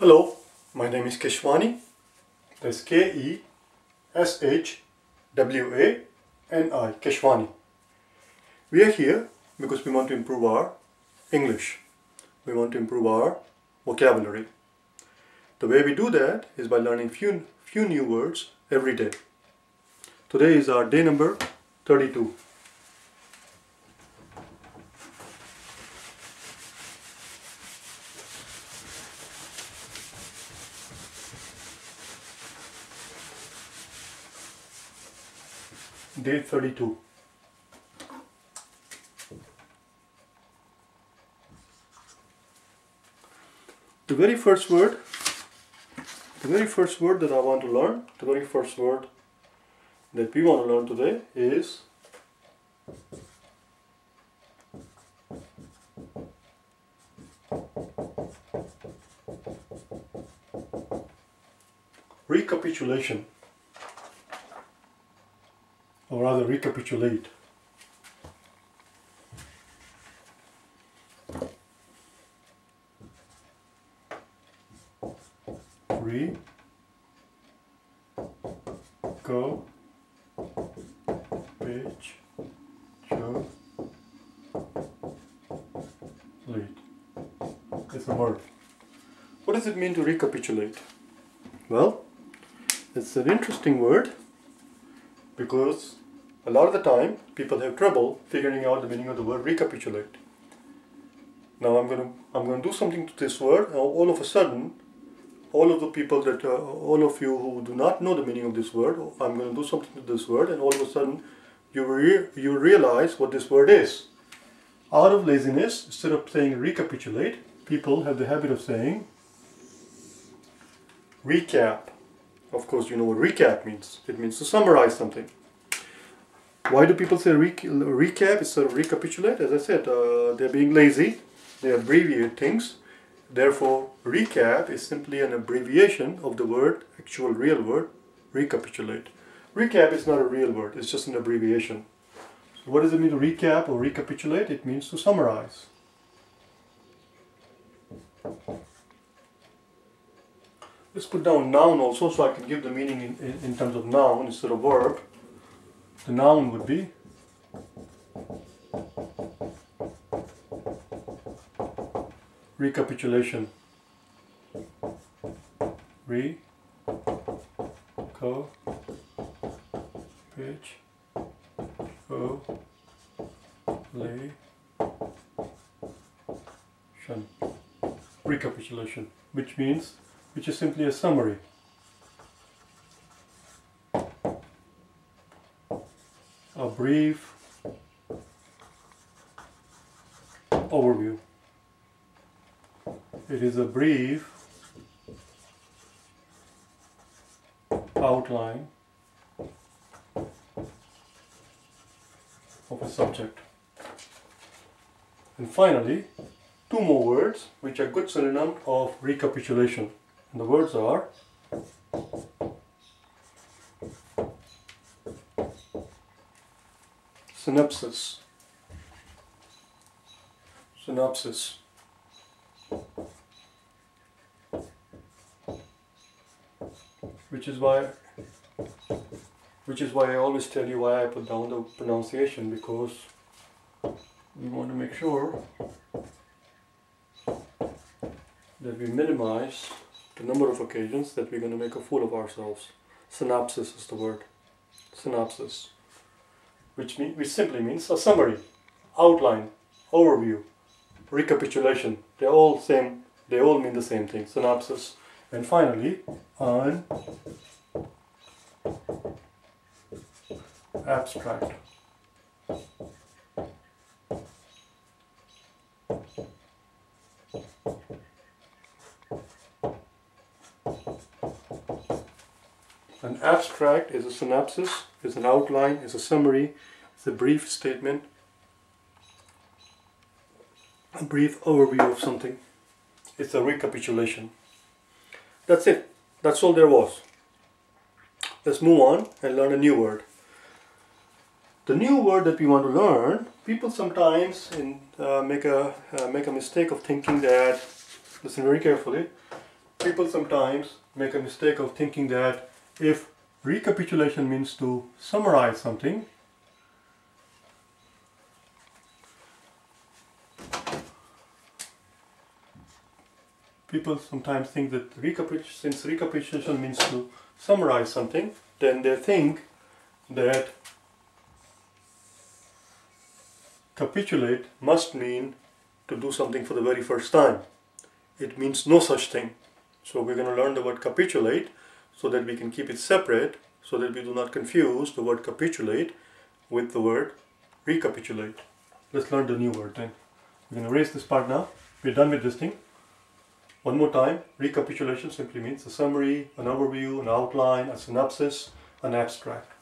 Hello, my name is Keshwani. That's K-E-S-H-W-A-N-I, Keshwani. We are here because we want to improve our English. We want to improve our vocabulary. The way we do that is by learning few, few new words every day. Today is our day number 32. Day 32. The very first word, the very first word that I want to learn, the very first word that we want to learn today is recapitulation or rather recapitulate. Re go page show lead. It's a word. What does it mean to recapitulate? Well, it's an interesting word because a lot of the time people have trouble figuring out the meaning of the word recapitulate. Now I'm going to I'm going to do something to this word and all of a sudden all of the people that uh, all of you who do not know the meaning of this word I'm going to do something to this word and all of a sudden you re you realize what this word is. Out of laziness instead of saying recapitulate people have the habit of saying recap. Of course you know what recap means. It means to summarize something. Why do people say rec recap instead of recapitulate? As I said, uh, they're being lazy. They abbreviate things. Therefore, recap is simply an abbreviation of the word, actual real word, recapitulate. Recap is not a real word, it's just an abbreviation. What does it mean to recap or recapitulate? It means to summarize. Let's put down noun also so I can give the meaning in, in, in terms of noun instead of verb. The noun would be recapitulation. Re co pitch o lay shun. Recapitulation, which means which is simply a summary. A brief overview. It is a brief outline of a subject. And finally, two more words which are good synonym of recapitulation. And the words are synopsis, synopsis. Which is why which is why I always tell you why I put down the pronunciation because we want to make sure that we minimize the number of occasions that we're going to make a fool of ourselves. Synopsis is the word. Synopsis. Which, mean, which simply means a summary, outline, overview, recapitulation. They all same. They all mean the same thing. Synopsis. And finally, an abstract. An abstract is a synopsis, is an outline, is a summary, it's a brief statement, a brief overview of something. It's a recapitulation. That's it. That's all there was. Let's move on and learn a new word. The new word that we want to learn, people sometimes in, uh, make, a, uh, make a mistake of thinking that, listen very carefully, people sometimes make a mistake of thinking that if recapitulation means to summarize something, people sometimes think that recapit since recapitulation means to summarize something, then they think that capitulate must mean to do something for the very first time. It means no such thing. So we're going to learn the word capitulate so that we can keep it separate so that we do not confuse the word capitulate with the word recapitulate. Let's learn the new word then. We're going to erase this part now. We're done with this thing. One more time, recapitulation simply means a summary, an overview, an outline, a synopsis, an abstract.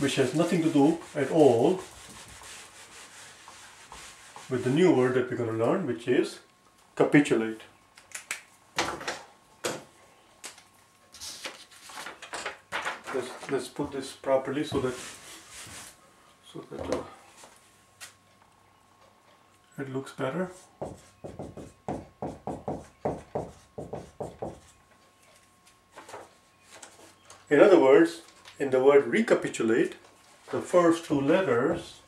Which has nothing to do at all with the new word that we're going to learn, which is capitulate. Let's, put this properly so that so that uh, it looks better. In other words, in the word recapitulate, the first two letters,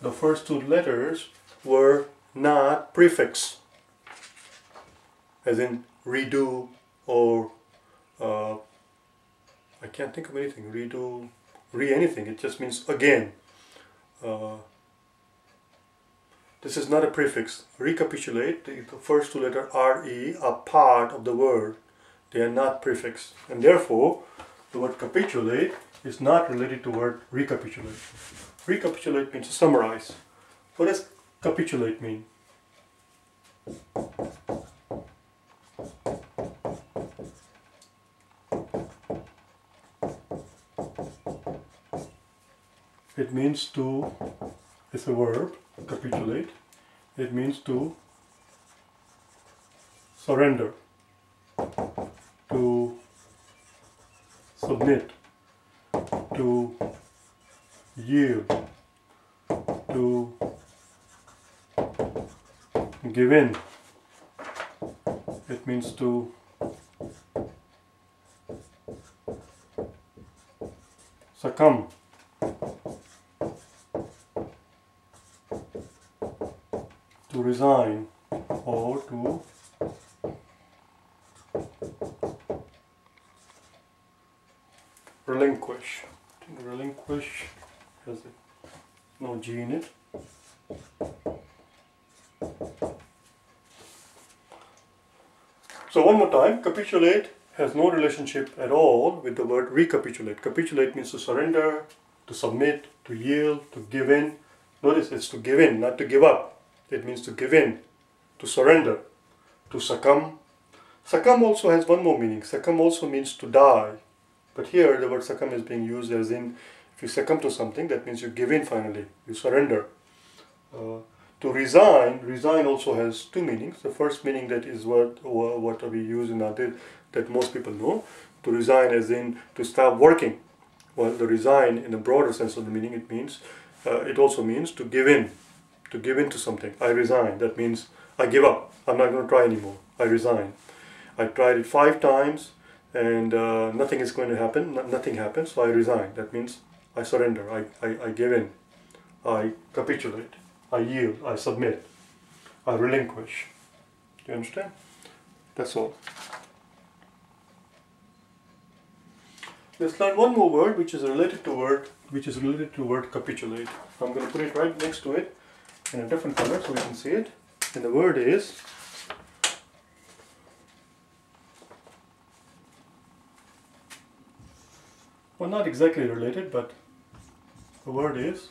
the first two letters were not prefix, as in redo or uh, I can't think of anything. Redo, re anything. It just means again. Uh, this is not a prefix. Recapitulate, the, first two letters RE are part of the word. They are not prefix. And therefore, the word capitulate is not related to word recapitulate. Recapitulate means to summarize. What does capitulate mean? It means to, it's a verb, capitulate. It means to surrender, to submit, to yield, to give in. It means to succumb. Resign or to relinquish. Relinquish has no G in it. So one more time, capitulate has no relationship at all with the word recapitulate. Capitulate means to surrender, to submit, to yield, to give in. Notice it's to give in, not to give up. It means to give in, to surrender, to succumb. Succumb also has one more meaning. Succumb also means to die. But here the word succumb is being used as in if you succumb to something, that means you give in finally, you surrender. Uh, to resign, resign also has two meanings. The first meaning that is what what we use in our that most people know. To resign as in to stop working. Well, the resign in a broader sense of the meaning, it means uh, it also means to give in, to give in to something. I resign. That means I give up. I'm not going to try anymore. I resign. I tried it five times and uh, nothing is going to happen. No, nothing happens. So I resign. That means I surrender. I, I, I give in. I capitulate. I yield, I submit, I relinquish. Do you understand? That's all. Let's learn one more word which is related to word which is related to word capitulate. I'm going to put it right next to it in a different color so we can see it. And the word is well not exactly related but the word is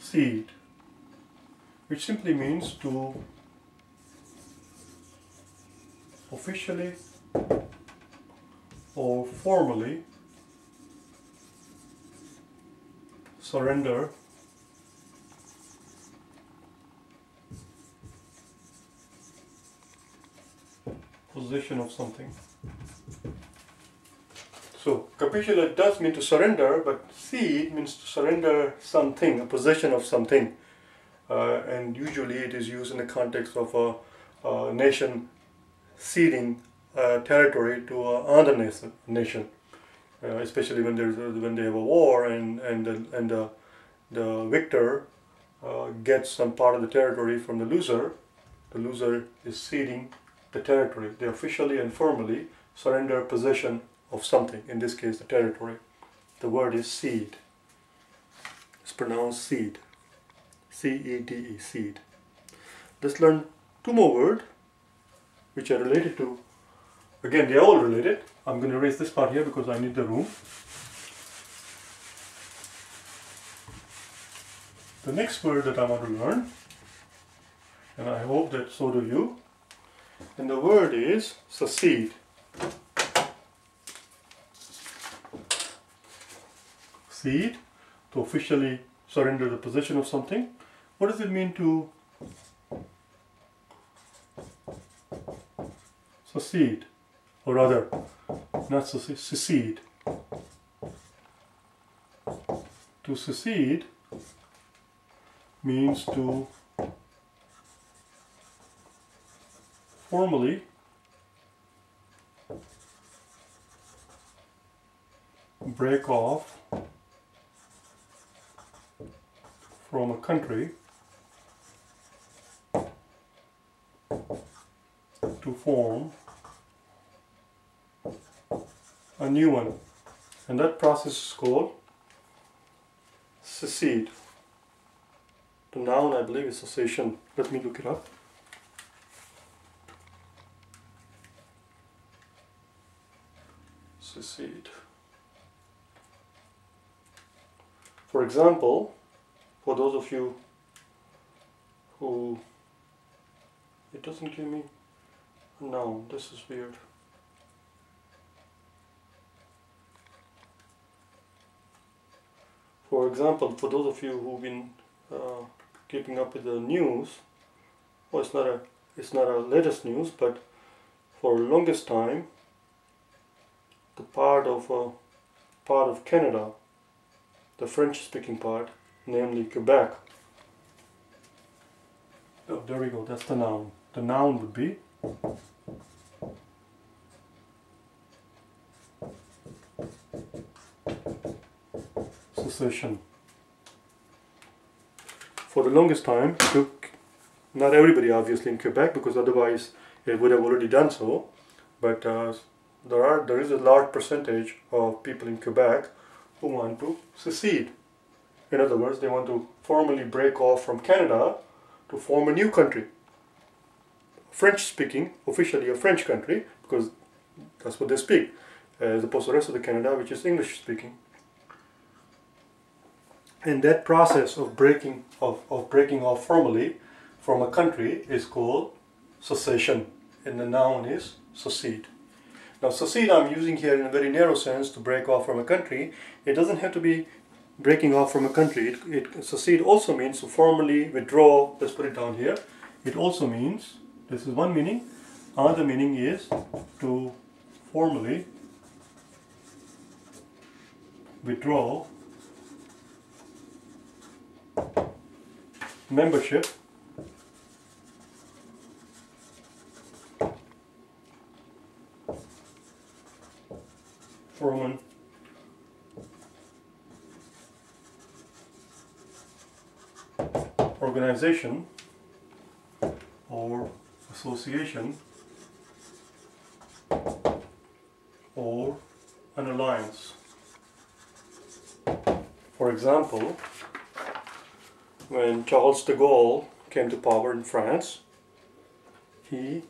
cede, which simply means to officially or formally surrender position of something. So capitulate does mean to surrender, but cede means to surrender something, a possession of something. uh, and usually it is used in the context of a, a nation ceding uh, territory to another nation, nation. Uh, especially when there's a, when they have a war and and the, and the, the victor uh, gets some part of the territory from the loser, the loser is ceding the territory. They officially and formally surrender possession of something. In this case, the territory. The word is cede. It's pronounced seed. C-E-D-E, seed. Let's learn two more words which are related to, again they are all related. I'm going to erase this part here because I need the room. The next word that I want to learn, and I hope that so do you, and the word is succeed. Cede, to officially surrender the possession of something. What does it mean to succeed? Or rather, not secede. To secede means to formally break off from a country to form a new one and that process is called secede. The noun I believe is cessation. Let me look it up. Secede. For example, for those of you who it doesn't give me a noun, this is weird. For example, for those of you who've been uh, keeping up with the news, well, it's not a it's not a latest news, but for longest time, the part of uh, part of Canada, the French-speaking part, namely Quebec. Oh, there we go. That's the noun. The noun would be secession. For the longest time, took not everybody obviously in Quebec because otherwise it would have already done so, but uh, there are there is a large percentage of people in Quebec who want to secede. In other words, they want to formally break off from Canada to form a new country. French speaking, officially a French country, because that's what they speak, as opposed to the rest of the Canada, which is English speaking. And that process of breaking of, of breaking off formally from a country is called secession, and the noun is secede. Now, secede I'm using here in a very narrow sense to break off from a country. It doesn't have to be breaking off from a country. It, it secede also means to formally withdraw. Let's put it down here. It also means, this is one meaning. Another meaning is to formally withdraw membership from an organization or association or an alliance. For example, when Charles de Gaulle came to power in France, he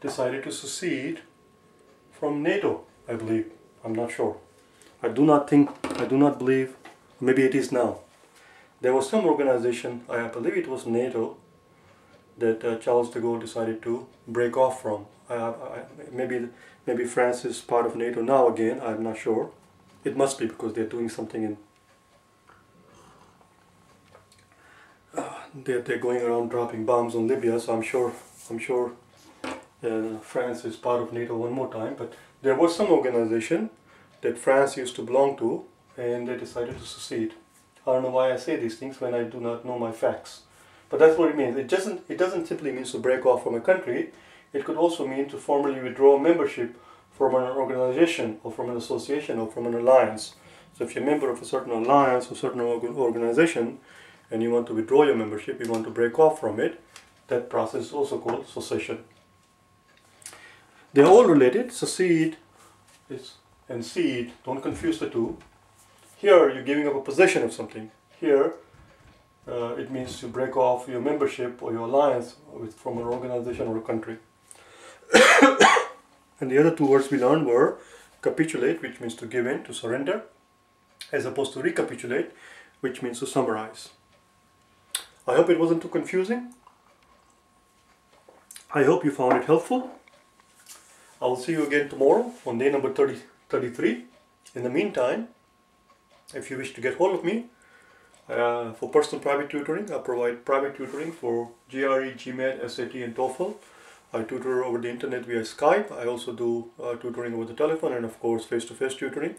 decided to secede from NATO, I believe. I'm not sure. I do not think, I do not believe, maybe it is now. There was some organization, I believe it was NATO, that uh, Charles de Gaulle decided to break off from. I, I, maybe, maybe France is part of NATO now again, I'm not sure. It must be because they're doing something in they're, they're going around dropping bombs on Libya, so I'm sure I'm sure uh, France is part of NATO one more time. But there was some organization that France used to belong to, and they decided to secede. I don't know why I say these things when I do not know my facts. But that's what it means. It doesn't, it doesn't simply mean to break off from a country. It could also mean to formally withdraw membership from an organization or from an association or from an alliance. So if you're a member of a certain alliance or certain organization and you want to withdraw your membership, you want to break off from it, that process is also called secession. They're all related. Secede is, and cede, don't confuse the two. Here you're giving up a possession of something. Here uh, it means to break off your membership or your alliance with, from an organization or a country. and the other two words we learned were capitulate, which means to give in, to surrender, as opposed to recapitulate, which means to summarize. I hope it wasn't too confusing. I hope you found it helpful. I will see you again tomorrow on day number 30, 33. In the meantime, if you wish to get hold of me, uh, for personal private tutoring, I provide private tutoring for GRE, GMAT, SAT and TOEFL. I tutor over the internet via Skype. I also do uh, tutoring over the telephone and of course face-to-face -face tutoring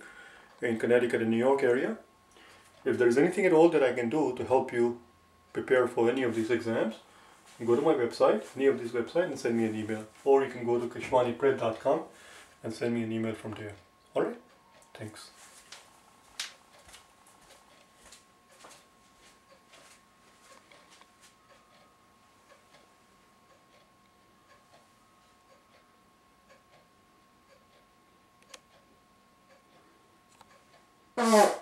in Connecticut and New York area. If there is anything at all that I can do to help you prepare for any of these exams, go to my website, any of these websites and send me an email. Or you can go to keshwaniprep.com and send me an email from there. Alright? Thanks. Uh-huh.